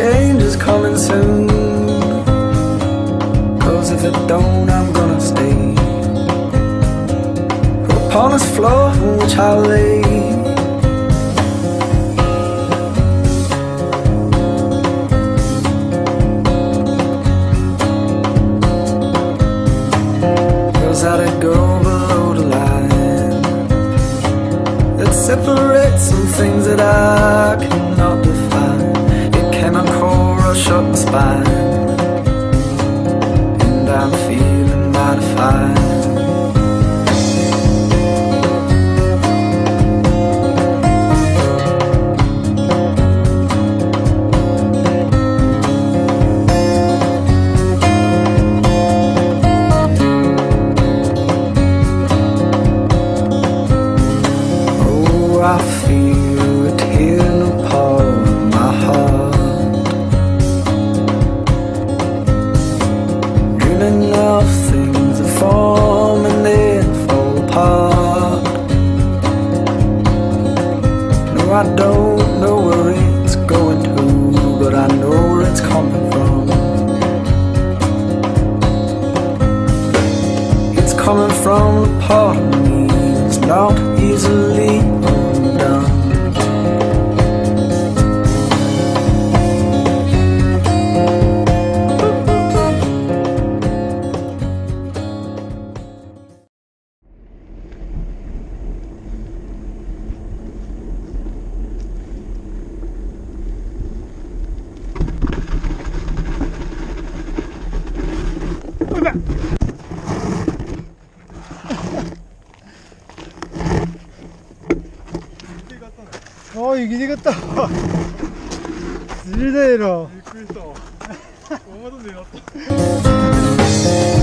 change is coming soon. Cause if it don't, I'm gonna stay upon this floor on which I lay. Girls out a girl below the line that separates some things that I cannot up my spine, and I'm feeling mighty ら おい、ギリ勝った。釣れびっくりした。った。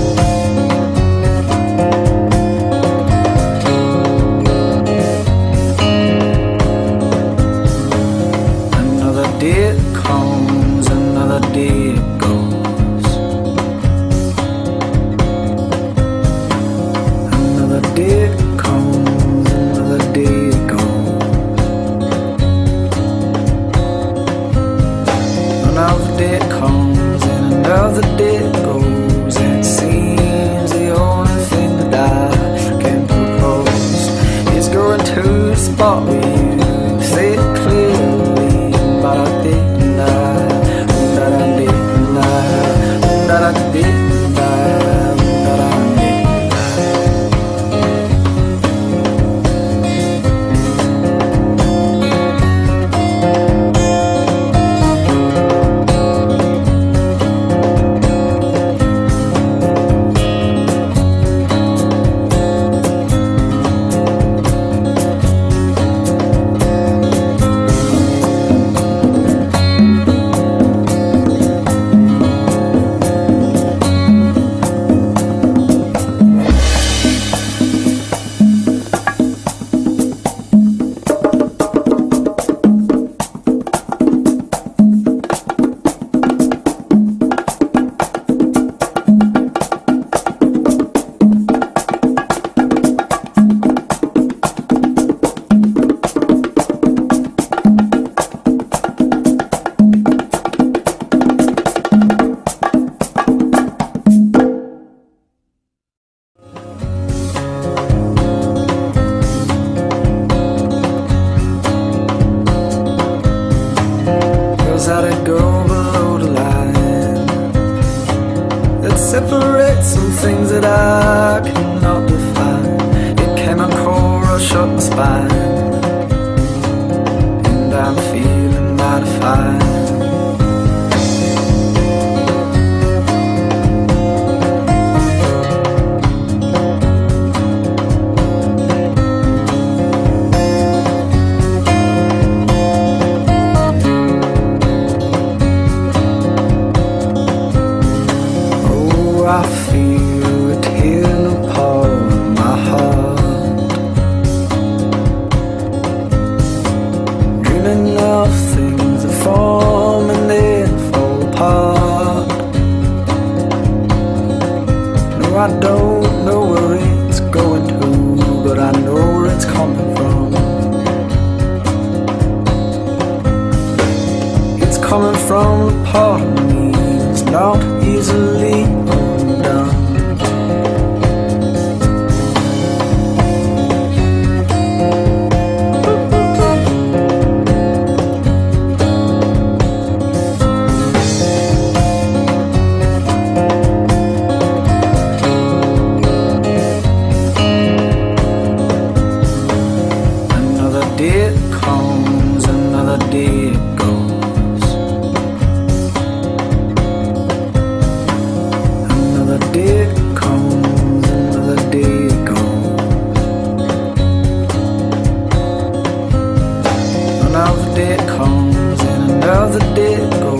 Day comes and another day Let go below the line that separates some things that I cannot define. It chemical rush up my spine, don't know where it's going to, but I know where it's coming from. It's coming from the part of me that's not easily it comes and another day goes.